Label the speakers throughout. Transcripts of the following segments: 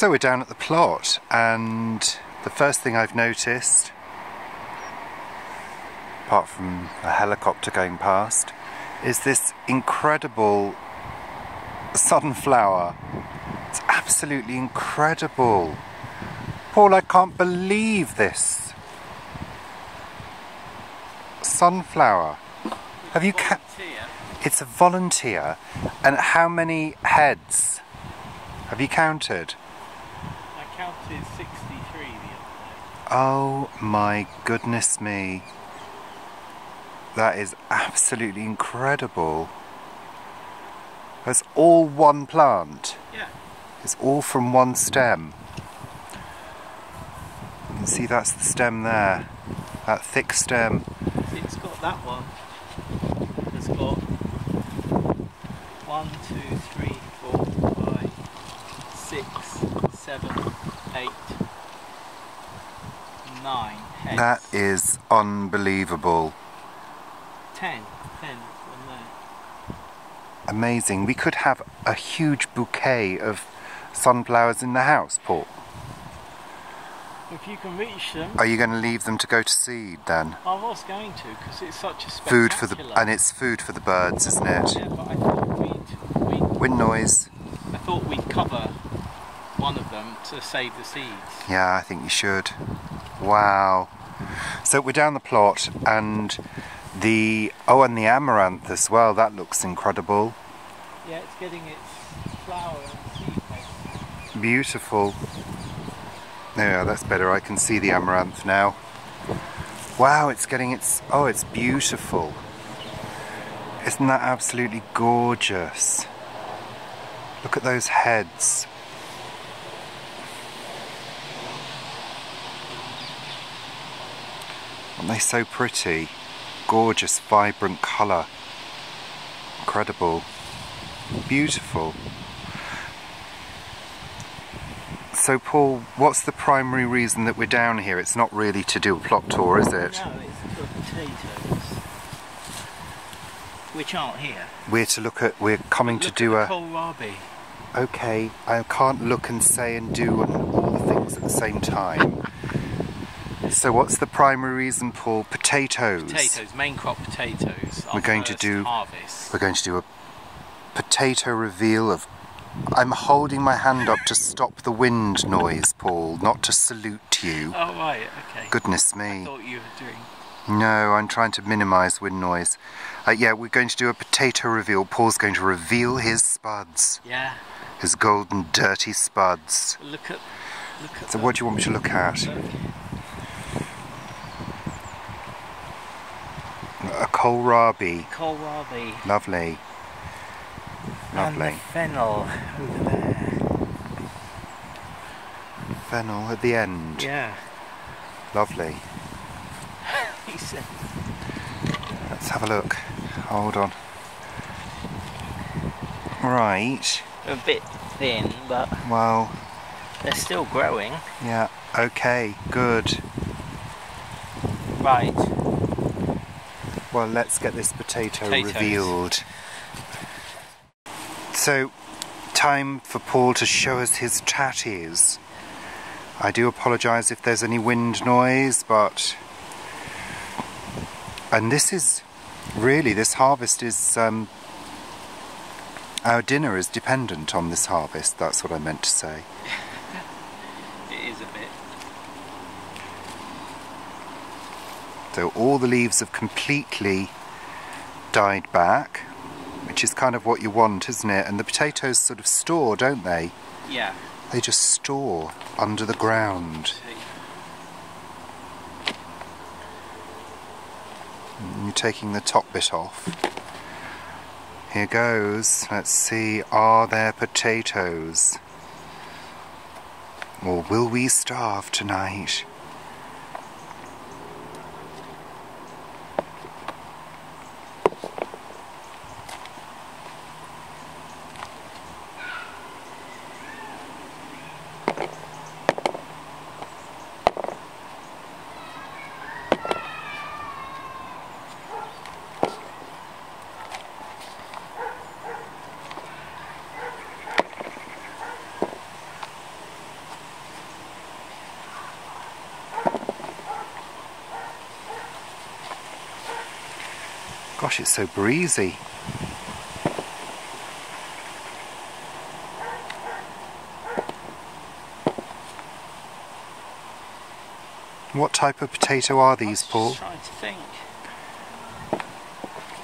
Speaker 1: So we're down at the plot and the first thing I've noticed, apart from a helicopter going past, is this incredible sunflower. It's absolutely incredible. Paul, I can't believe this. Sunflower. Have you ca- It's a volunteer. And how many heads have you counted?
Speaker 2: I counted 63 the other day.
Speaker 1: Oh my goodness me. That is absolutely incredible. That's all one plant.
Speaker 2: Yeah.
Speaker 1: It's all from one stem. You can see that's the stem there. That thick stem.
Speaker 2: It's got that one. It's got one, two, three, four, five, six, seven, eight, nine heads.
Speaker 1: That is unbelievable.
Speaker 2: ten. Ten on there.
Speaker 1: Amazing. We could have a huge bouquet of sunflowers in the house, Paul.
Speaker 2: If you can reach them,
Speaker 1: Are you going to leave them to go to seed then?
Speaker 2: I was going to because it's such a
Speaker 1: Food for the and it's food for the birds, isn't it?
Speaker 2: Yeah, but I thought we'd, we'd
Speaker 1: Wind noise.
Speaker 2: I thought we'd cover them to save the seeds.
Speaker 1: Yeah, I think you should. Wow. So we're down the plot and the oh and the amaranth as well, that looks incredible.
Speaker 2: Yeah, it's getting its flower and seed.
Speaker 1: Beautiful. Yeah, that's better. I can see the amaranth now. Wow, it's getting its oh it's beautiful. Isn't that absolutely gorgeous? Look at those heads. They so pretty? Gorgeous, vibrant colour. Incredible. Beautiful. So, Paul, what's the primary reason that we're down here? It's not really to do a plot tour, is it?
Speaker 2: No, it's for potatoes. Which aren't here.
Speaker 1: We're to look at, we're coming to do a.
Speaker 2: kohlrabi.
Speaker 1: Okay, I can't look and say and do and all the things at the same time. So, what's the primary reason, Paul? Potatoes.
Speaker 2: Potatoes, main crop potatoes.
Speaker 1: We're going to do-
Speaker 2: harvest.
Speaker 1: We're going to do a potato reveal of. I'm holding my hand up to stop the wind noise, Paul, not to salute you.
Speaker 2: Oh right, okay.
Speaker 1: Goodness
Speaker 2: I
Speaker 1: me.
Speaker 2: thought you were doing.
Speaker 1: No, I'm trying to minimise wind noise. Uh, yeah, we're going to do a potato reveal. Paul's going to reveal his spuds,
Speaker 2: Yeah.
Speaker 1: his golden, dirty spuds.
Speaker 2: Look at. Look at.
Speaker 1: So, what do you want me to look at? A kohlrabi.
Speaker 2: Kohlrabi.
Speaker 1: Lovely.
Speaker 2: And
Speaker 1: Lovely.
Speaker 2: the fennel over there.
Speaker 1: Fennel at the end.
Speaker 2: Yeah.
Speaker 1: Lovely.
Speaker 2: He said.
Speaker 1: Let's have a look. Hold on. Right.
Speaker 2: A bit thin, but
Speaker 1: Well,
Speaker 2: they're still growing.
Speaker 1: yeah. Okay. Good.
Speaker 2: Right.
Speaker 1: Well, let's get this potato
Speaker 2: Potatoes.
Speaker 1: revealed. So, time for Paul to show us his tatties. I do apologise if there's any wind noise, but. And this is. Really, this harvest is. Um, our dinner is dependent on this harvest, that's what I meant to say.
Speaker 2: It is a bit.
Speaker 1: So all the leaves have completely died back, which is kind of what you want, isn't it? And the potatoes sort of store, don't they?
Speaker 2: Yeah.
Speaker 1: They just store under the ground. And You're taking the top bit off. Here goes. Let's see. Are there potatoes? Or will we starve tonight? Gosh, it's so breezy. What type of potato are these, Paul?
Speaker 2: trying to think.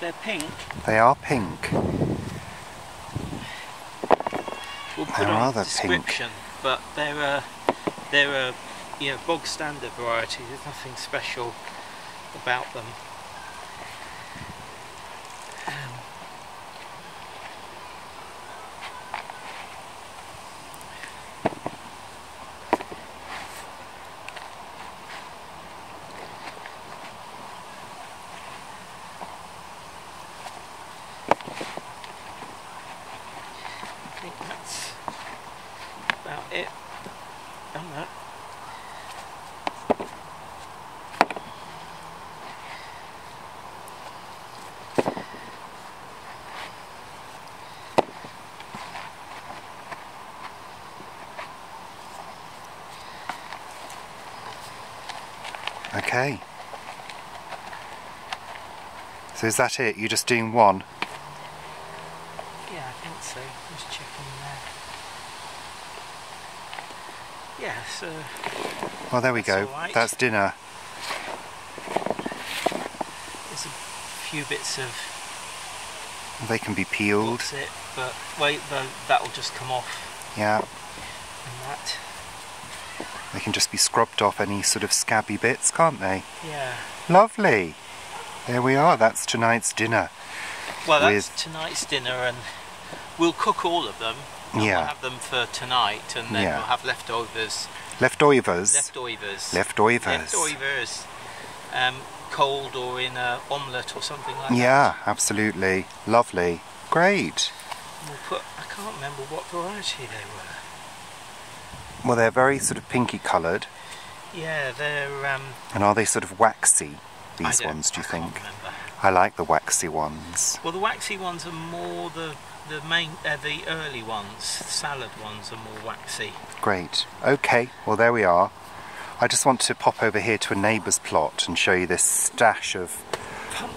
Speaker 2: They're pink.
Speaker 1: They are pink.
Speaker 2: We'll put
Speaker 1: They're
Speaker 2: on
Speaker 1: rather
Speaker 2: a
Speaker 1: pink.
Speaker 2: but they're a they're a you know bog standard variety. There's nothing special about them. Um, I think that's about it. Done that.
Speaker 1: Okay. So is that it? You're just doing one?
Speaker 2: Yeah, I think so. Just checking there. Yeah, so
Speaker 1: Well, there we go.
Speaker 2: right.
Speaker 1: That's dinner.
Speaker 2: there's a few bits of
Speaker 1: They can be peeled.
Speaker 2: it, but wait, though that'll just come off
Speaker 1: Yeah.
Speaker 2: and that.
Speaker 1: They can just be scrubbed off any sort of scabby bits, can't they?
Speaker 2: Yeah.
Speaker 1: Lovely. There we are. That's tonight's dinner.
Speaker 2: Well, that's
Speaker 1: With-
Speaker 2: tonight's dinner, and we'll cook all of them.
Speaker 1: Yeah.
Speaker 2: We'll have them for tonight, and then
Speaker 1: Yeah.
Speaker 2: we'll have leftovers.
Speaker 1: Leftovers.
Speaker 2: Leftovers.
Speaker 1: Leftovers.
Speaker 2: Leftovers. Um, cold or in a omelette or something like that.
Speaker 1: Yeah, absolutely. Lovely. Great.
Speaker 2: We'll put. I can't remember what variety they were.
Speaker 1: Well, they're very sort of pinky coloured.
Speaker 2: Yeah, they're. Um,
Speaker 1: And are they sort of waxy, these ones, do you
Speaker 2: I
Speaker 1: think?
Speaker 2: remember.
Speaker 1: I like the waxy ones.
Speaker 2: Well, the waxy ones are more the the main uh, the early ones. Salad ones are more waxy.
Speaker 1: Great. Okay, well, there we are. I just want to pop over here to a neighbour's plot and show you this stash of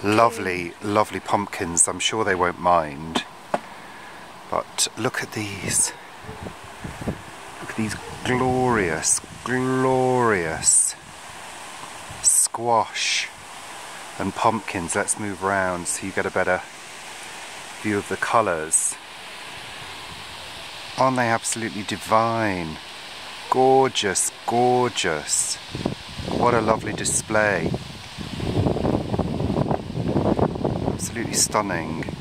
Speaker 1: lovely, lovely pumpkins. I'm sure they won't mind. But look at these. Look at these glorious, glorious squash and pumpkins. Let's move round so you get a better view of the colours. Aren't they absolutely divine? Gorgeous, gorgeous. What a lovely display. Absolutely stunning.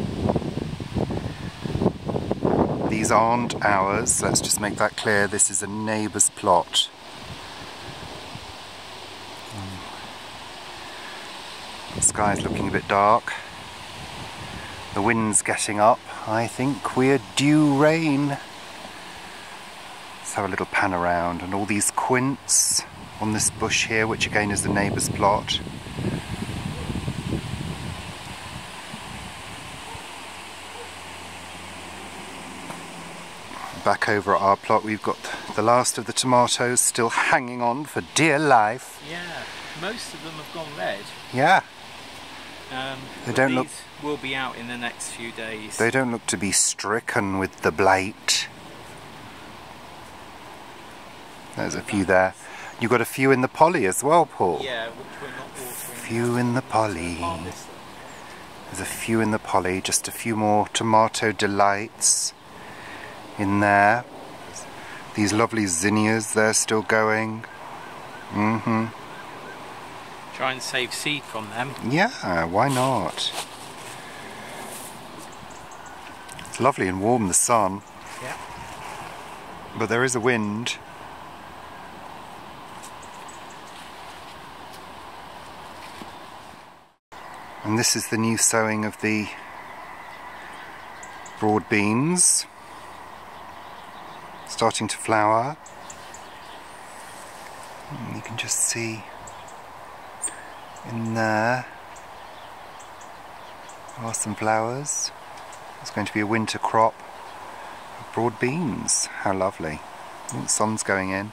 Speaker 1: These aren't ours, let's just make that clear. This is a neighbour's plot. The sky's looking a bit dark. The wind's getting up. I think we're due rain. Let's have a little pan around and all these quinces on this bush here, which again is the neighbour's plot. Back over at our plot, we've got the last of the tomatoes still hanging on for dear life.
Speaker 2: Yeah, most of them have gone red.
Speaker 1: Yeah,
Speaker 2: Um,
Speaker 1: They don't look-
Speaker 2: will be out in the next few days.
Speaker 1: they don't look to be stricken with the blight. There's a few there. You've got a few in the poly as well, Paul.
Speaker 2: Yeah, which we're not watering.
Speaker 1: Few in the poly. There's a few in the poly, just a few more tomato delights in there. These lovely zinnias, they're still going. Mm-hmm.
Speaker 2: Try and save seed from them.
Speaker 1: Yeah, why not? It's lovely and warm, the sun,
Speaker 2: Yeah.
Speaker 1: but there is a wind. And this is the new sowing of the broad beans starting to flower. And you can just see in there are some flowers. It's going to be a winter crop of broad beans. How lovely. Ooh, the sun's going in.